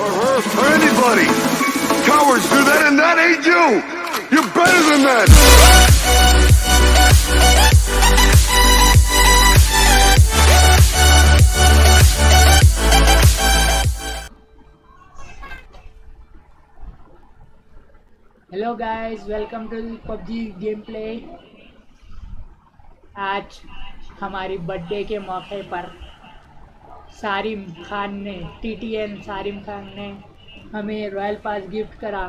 or her or anybody. Cowards do that and that ain't you. You're better than that. Hello guys welcome to PUBG game play आज हमारी birthday के मौके पर सारिम खान ने, TTN Sarim Khan ने हमें रॉयल पास गिफ्ट करा।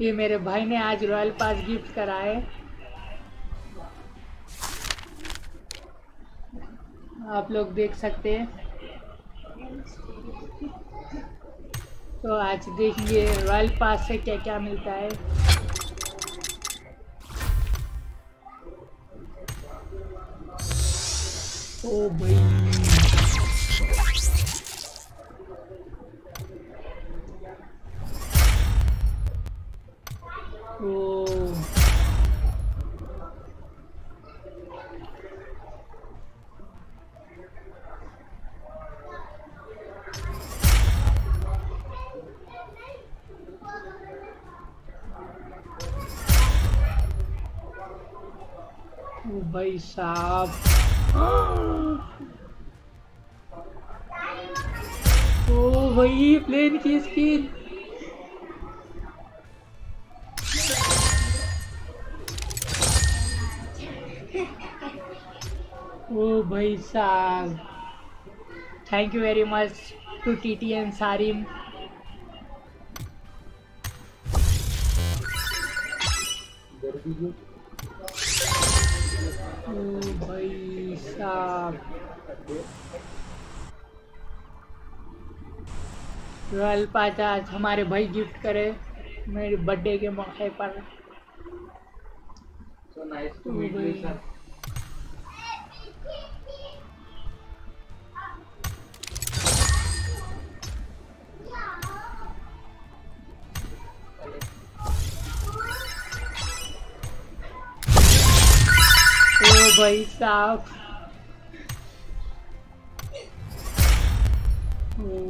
ये मेरे भाई ने आज रॉयल पास गिफ्ट करा है। आप लोग देख सकते हैं। तो आज देखिए रॉयल पास से क्या क्या मिलता है। ओ भाई। ओ। भाई साहब। ओ भाई प्लेन की। स्किन ओ भाई साहब। Thank you very much to T T N Sarim ओ भाई साहब रॉयल पास आज हमारे भाई गिफ्ट करे मेरे बर्थडे के मौके पर So nice to meet meet you, sir. ओ भाई साहब ओ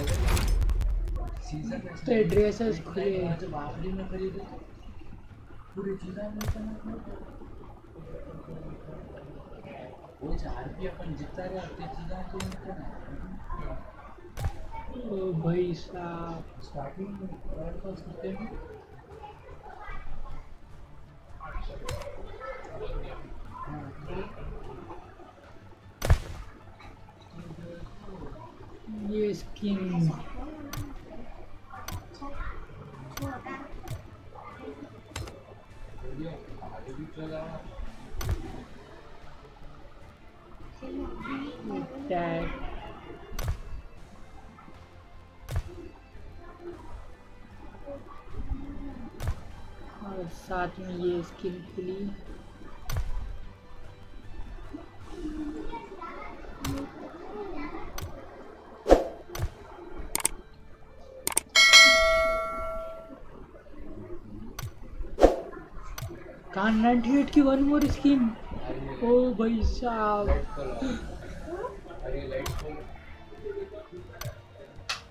अब कर ली है के तो खुले आखिरी में खरीदे तो पूरी चीज़ें है। वो चार भी अपन जितना रहे उतनी चीज़ें तो मिलते ओ भाई साहब। स्टार्टिंग में रॉयल पास कितने में ये स्किन और साथ में ये स्किल खुली कान 98 की वन मोर स्किन ओ भाई साहब।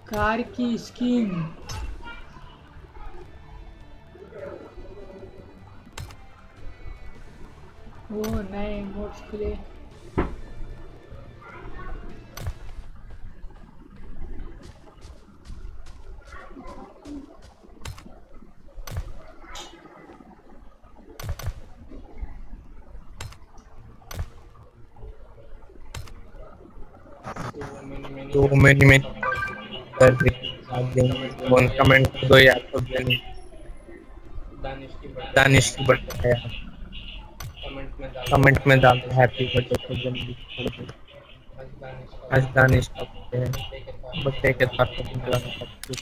कार की स्कीम ओ, नए मोड्स खुले so many many one comment कर दो यार तो देनी दानिश की बर्थडे दानिश की बर्थडे है कमेंट में डाल। कमेंट में डाल हैप्पी बर्थडे तो जल्दी आज दानिश का आज दानिश का birthday है बर्थडे के बर्थडे साथ तो सब कुछ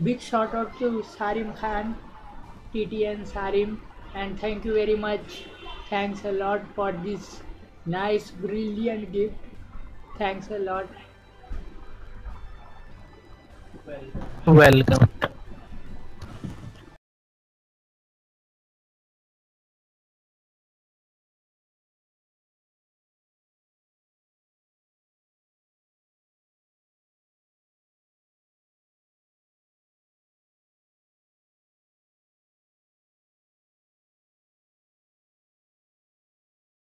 Big shout out to Sarim Khan, TTN and Sarim and thank you very much. Thanks a lot for this nice brilliant gift. Thanks a lot. Welcome.